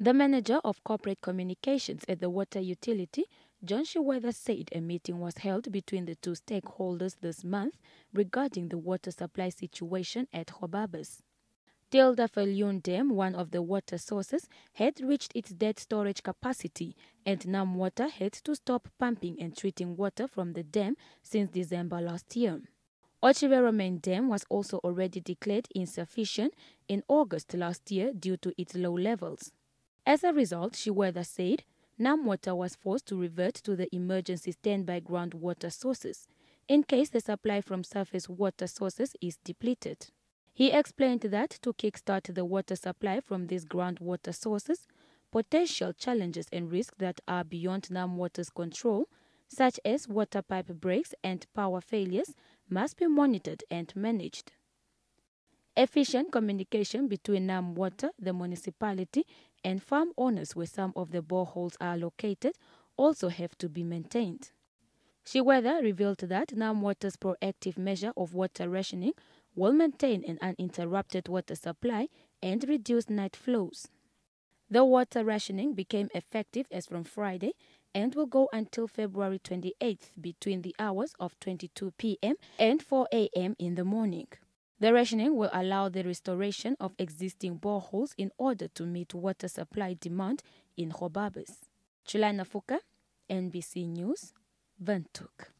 The manager of corporate communications at the water utility, John Shigwedha, said a meeting was held between the two stakeholders this month regarding the water supply situation at Gobabis. Tilda Viljoen Dam, one of the water sources, had reached its dead storage capacity, and NamWater had to stop pumping and treating water from the dam since December last year. Otjivero Main Dam was also already declared insufficient in August last year due to its low levels. As a result, she Shigwedha said, NamWater was forced to revert to the emergency standby groundwater sources in case the supply from surface water sources is depleted. He explained that to kickstart the water supply from these groundwater sources, potential challenges and risks that are beyond NamWater's control, such as water pipe breaks and power failures, must be monitored and managed. Efficient communication between NamWater, the municipality, and farm owners where some of the boreholes are located also have to be maintained. Shigwedha revealed that NamWater's proactive measure of water rationing will maintain an uninterrupted water supply and reduce night flows. The water rationing became effective as from Friday and will go until February 28th between the hours of 22 p.m. and 4 a.m. in the morning. The rationing will allow the restoration of existing boreholes in order to meet water supply demand in Gobabis. Chulana Fuka, NBC News, Windhoek.